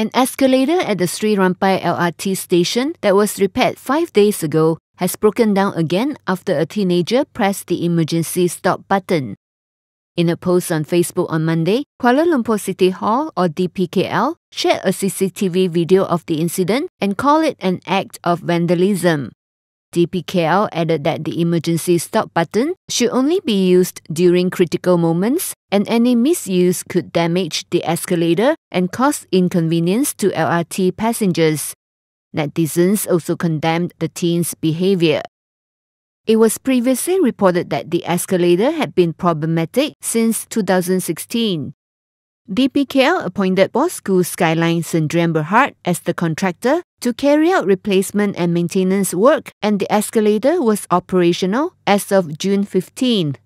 An escalator at the Sri Rampai LRT station that was repaired five days ago has broken down again after a teenager pressed the emergency stop button. In a post on Facebook on Monday, Kuala Lumpur City Hall, or DBKL, shared a CCTV video of the incident and called it an act of vandalism. DBKL added that the emergency stop button should only be used during critical moments and any misuse could damage the escalator and cause inconvenience to LRT passengers. Netizens also condemned the teen's behavior. It was previously reported that the escalator had been problematic since 2016. DBKL appointed Bossque Skyline Sdn Bhd as the contractor to carry out replacement and maintenance work and the escalator was operational as of June 15.